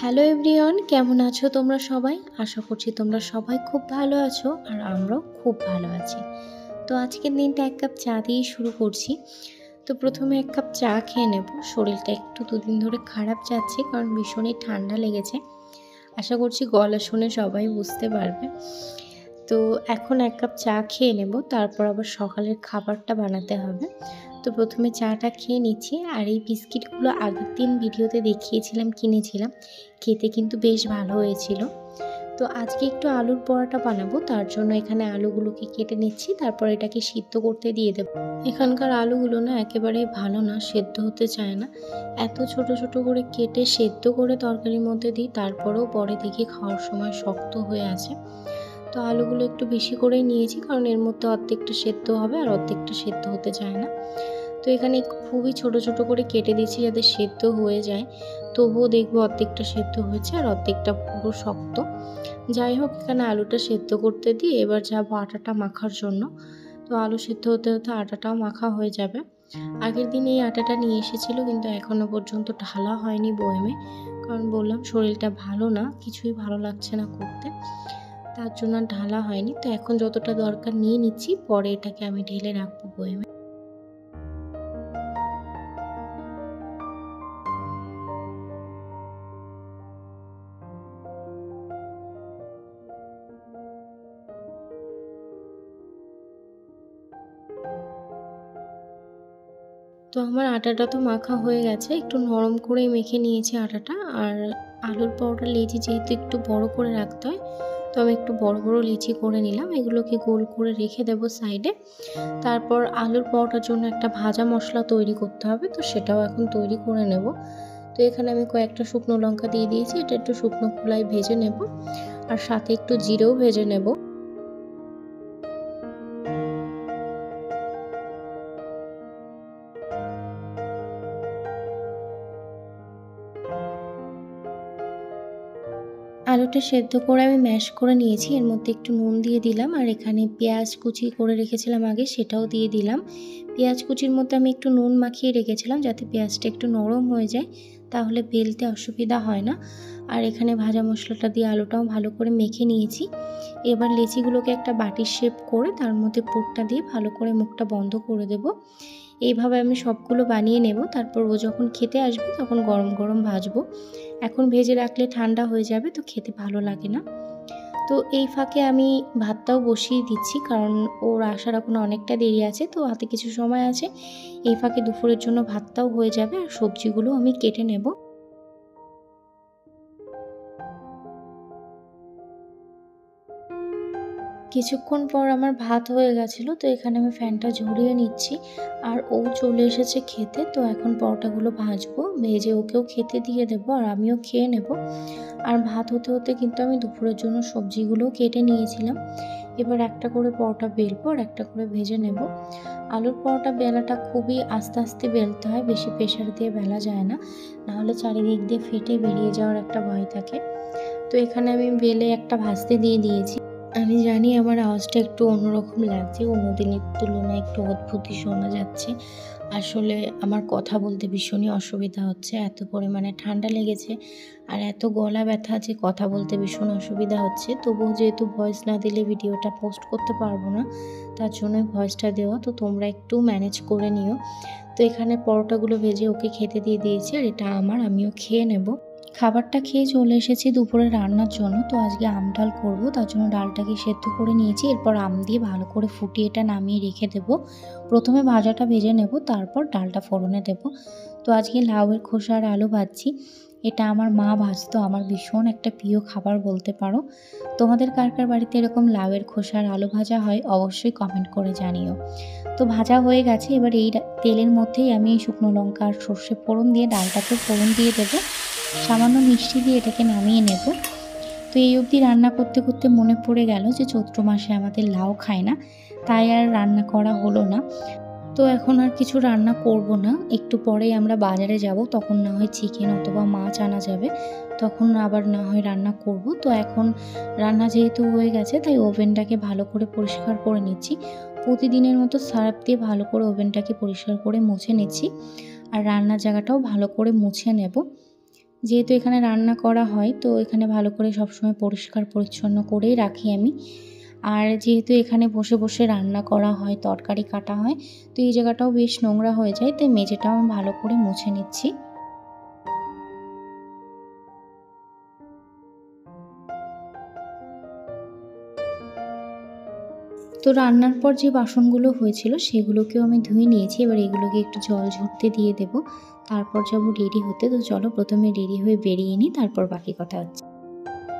Hello everyone কেমন আছো তোমরা সবাই? আশা করছি তোমরা সবাই খুব ভালো আছো আর আমরাও খুব ভালো আছি। তো আজকের দিনটা এক কাপ চা দিয়েই শুরু করছি। তো প্রথমে এক কাপ চা খেয়ে নেব। শরীরটা একটু দুদিন ধরে খারাপ যাচ্ছে কারণ ভীষণই ঠান্ডা লেগেছে। আশা করছি গলা শুনে সবাই বুঝতে পারবে। তো এখন এক কাপ চা খেয়ে নেব, তারপর আবার সকালের খাবারটা বানাতে হবে। তো প্রথমে চাটা খেয়ে নিচ্ছি আর এই বিস্কিটগুলো আগের দিন ভিডিওতে দেখিয়েছিলাম, কিনেছিলাম। খেতে কিন্তু বেশ ভালো হয়েছিল। তো আজকে একটু আলুর পরোটা বানাবো, তার জন্য এখানে আলুগুলোকে কেটে নিচ্ছি, তারপর এটাকে সিদ্ধ করতে দিয়ে দেবো। এখানকার আলুগুলো না একেবারে ভালো না, সেদ্ধ হতে চায় না। এত ছোট ছোট করে কেটে সেদ্ধ করে তরকারির মধ্যে দিই, তারপরেও পরে দেখি খাওয়ার সময় শক্ত হয়ে আছে। তো আলুগুলো একটু বেশি করেই নিয়েছি, কারণ এর মধ্যে অর্ধেকটা সেদ্ধ হবে আর অর্ধেকটা সেদ্ধ হতে চায় না। তো এখানে খুবই ছোট ছোট করে কেটে দিচ্ছি যাতে সেদ্ধ হয়ে যায়। তবুও দেখব অর্ধেকটা সেদ্ধ হয়েছে আর অর্ধেকটা পুরো শক্ত। যাই হোক, এখানে আলুটা সেদ্ধ করতে দিয়ে এবার যাব আটাটা মাখার জন্য। তো আলু সেদ্ধ হতে হতে আটাটাও মাখা হয়ে যাবে। আগের দিন এই আটাটা নিয়ে এসেছিল, কিন্তু এখনও পর্যন্ত ঢালা হয়নি বয়েমে। কারণ বললাম শরীরটা ভালো না, কিছুই ভালো লাগছে না করতে। তার জন্য ঢালা হয়নি। তো এখন যতটা দরকার নিয়ে নিচ্ছি, পরে এটাকে আমি ঢেলে রাখব বয়েমে তো আমার আটাটা তো মাখা হয়ে গেছে। একটু নরম করে মেখে নিয়েছি আটাটা। আর আলুর পরোটা লেচি যেহেতু একটু বড় করে রাখতে হয় তো আমি একটু বড় বড় লিচি করে নিলাম। এগুলোকে গোল করে রেখে দেব সাইডে। তারপর আলুর পরোটার জন্য একটা ভাজা মশলা তৈরি করতে হবে, তো সেটাও এখন তৈরি করে নেব। তো এখানে আমি কয়েকটা শুকনো লঙ্কা দিয়ে দিয়েছি, এটা একটু শুকনো খোলায় ভেজে নেব। আর সাথে একটু জিরেও ভেজে নেব। আলুটা সেদ্ধ করে আমি ম্যাশ করে নিয়েছি। এর মধ্যে একটু নুন দিয়ে দিলাম আর এখানে পেঁয়াজ কুচি করে রেখেছিলাম আগে, সেটাও দিয়ে দিলাম। পেঁয়াজ কুচির মধ্যে আমি একটু নুন মাখিয়ে রেখেছিলাম যাতে পেঁয়াজটা একটু নরম হয়ে যায়, তাহলে বেলতে অসুবিধা হয় না। আর এখানে ভাজা মশলাটা দিয়ে আলুটাও ভালো করে মেখে নিয়েছি। এবার লেচিগুলোকে একটা বাটির শেপ করে তার মধ্যে পুরটা দিয়ে ভালো করে মুখটা বন্ধ করে দেব। এইভাবে আমি সবগুলো বানিয়ে নেব। তারপর ও যখন খেতে আসবে, তখন গরম গরম ভাজবো। এখন ভেজে রাখলে ঠান্ডা হয়ে যাবে, তো খেতে ভালো লাগে না। তো এই ফাঁকে আমি ভাতটাও বসিয়ে দিচ্ছি, কারণ ওর আসার এখন অনেকটা দেরি আছে, তো হাতে কিছু সময় আছে। এই ফাঁকে দুপুরের জন্য ভাতটাও হয়ে যাবে আর সবজিগুলো আমি কেটে নেব। কিছুক্ষণ পর আমার ভাত হয়ে গেছিল, তো এখানে আমি ফ্যানটা ঝরিয়ে নিচ্ছি। আর ও চলে এসেছে খেতে, তো এখন পরোটাগুলো ভাজবো। ভেজে ওকেও খেতে দিয়ে দেবো, আর আমিও খেয়ে নেব। আর ভাত হতে হতে কিন্তু আমি দুপুরের জন্য সবজিগুলো কেটে নিয়েছিলাম। এবার একটা করে পরোটা বেলবো, আর একটা করে ভেজে নেব। আলুর পরোটা বেলাটা খুবই আস্তে আস্তে বেলতে হয়, বেশি প্রেশার দিয়ে বেলা যায় না। নাহলে চারিদিক দিয়ে ফেটে বেরিয়ে যাওয়ার একটা ভয় থাকে। তো এখানে আমি বেলে একটা ভাজতে দিয়ে দিয়েছি। আমি জানি আমার আওয়াজটা একটু অন্যরকম লাগছে, অন্যদিনের তুলনায় একটু অদ্ভুতই শোনা যাচ্ছে। আসলে আমার কথা বলতে ভীষণই অসুবিধা হচ্ছে, এত পরিমাণে ঠান্ডা লেগেছে আর এত গলা ব্যথা যে কথা বলতে ভীষণ অসুবিধা হচ্ছে। তবুও যেহেতু ভয়েস না দিলে ভিডিওটা পোস্ট করতে পারব না, তার জন্যই ভয়েসটা দেওয়া। তো তোমরা একটু ম্যানেজ করে নিও। তো এখানে পরোটাগুলো ভেজে ওকে খেতে দিয়ে দিয়েছি আর এটা আমার, আমিও খেয়ে নেব। খাবারটা খেয়ে চলে এসেছি দুপুরে রান্নার জন্য। তো আজকে আম ডাল করব, তার জন্য ডালটাকে সেদ্ধ করে নিয়েছি। এরপর আম দিয়ে ভালো করে ফুটিয়ে এটা নামিয়ে রেখে দেবো। প্রথমে ভাজাটা ভেজে নেব, তারপর ডালটা ফোড়নে দেব। তো আজকে লাউয়ের খোসা আর আলু ভাজছি। এটা আমার মা ভাজতো, আমার ভীষণ একটা প্রিয় খাবার বলতে পারো। তোমাদের কার কার বাড়িতে এরকম লাউয়ের খোসার আলু ভাজা হয়, অবশ্যই কমেন্ট করে জানিও। তো ভাজা হয়ে গেছে, এবার এই তেলের মধ্যেই আমি শুকনো লঙ্কা আর সর্ষে ফোড়ন দিয়ে, ডালটাকে ফোড়ন দিয়ে দেবো। সামান্য মিষ্টি দিয়ে এটাকে নামিয়ে নেব। তো এই অবধি রান্না করতে করতে মনে পড়ে গেল যে চৈত্র মাসে আমাদের লাউ খায় না, তাই আর রান্না করা হলো না। তো এখন আর কিছু রান্না করব না। একটু পরেই আমরা বাজারে যাব, তখন না হয় চিকেন অথবা মাছ আনা যাবে, তখন আবার না হয় রান্না করব। তো এখন রান্না যেহেতু হয়ে গেছে, তাই ওভেনটাকে ভালো করে পরিষ্কার করে নিচ্ছি। প্রতিদিনের মতো সার্ফ দিয়ে ভালো করে ওভেনটাকে পরিষ্কার করে মুছে নিচ্ছি। আর রান্নার জায়গাটাও ভালো করে মুছে নেব। যেহেতু এখানে রান্না করা হয়, তো এখানে ভালো করে সবসময় পরিষ্কার পরিচ্ছন্ন করেই রাখি আমি। আর যেহেতু এখানে বসে বসে রান্না করা হয়, তরকারি কাটা হয়, তো এই জায়গাটাও বেশ নোংরা হয়ে যায়, তাই মেঝেটাও আমি ভালো করে মুছে নিচ্ছি। তো রান্নার পর যে বাসনগুলো হয়েছিল সেগুলোকেও আমি ধুয়ে নিয়েছি। এবার এগুলোকে একটু জল ঝরতে দিয়ে দেব। তারপর যাব রেডি হতে। তো চলো প্রথমে রেডি হয়ে বেরিয়ে নিই, তারপর বাকি কথা হচ্ছে।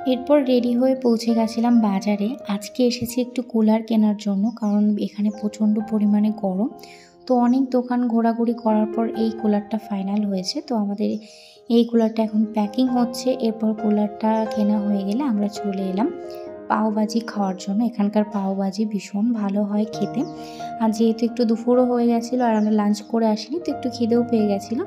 এরপর রেডি হয়ে পৌঁছে গেছিলাম বাজারে। আজকে এসেছি একটু কুলার কেনার জন্য, কারণ এখানে প্রচণ্ড পরিমাণে গরম। তো অনেক দোকান ঘোরাঘুরি করার পর এই কুলারটা ফাইনাল হয়েছে। তো আমাদের এই কুলারটা এখন প্যাকিং হচ্ছে। এরপর কুলারটা কেনা হয়ে গেলে আমরা চলে এলাম। পাওভাজি খাওয়ার জন্য এখানকার পাওভাজি ভীষণ ভালো হয় খেতে। আর যেহেতু একটু দুপুরও হয়ে গেছিল আর আমরা লাঞ্চ করে আসিনি, তো একটু খিদেও পেয়ে গেছিল।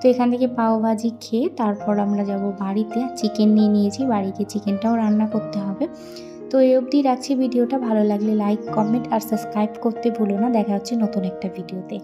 তো এখান থেকে পাওভাজি খেয়ে তারপর আমরা যাব বাড়িতে। চিকেন নিয়ে নিয়েছি, বাড়িতে চিকেনটাও রান্না করতে হবে। তো এই অবধি রাখছি ভিডিওটা। ভালো লাগলে লাইক কমেন্ট আর সাবস্ক্রাইব করতে ভুলো না। দেখা হচ্ছে নতুন একটা ভিডিওতে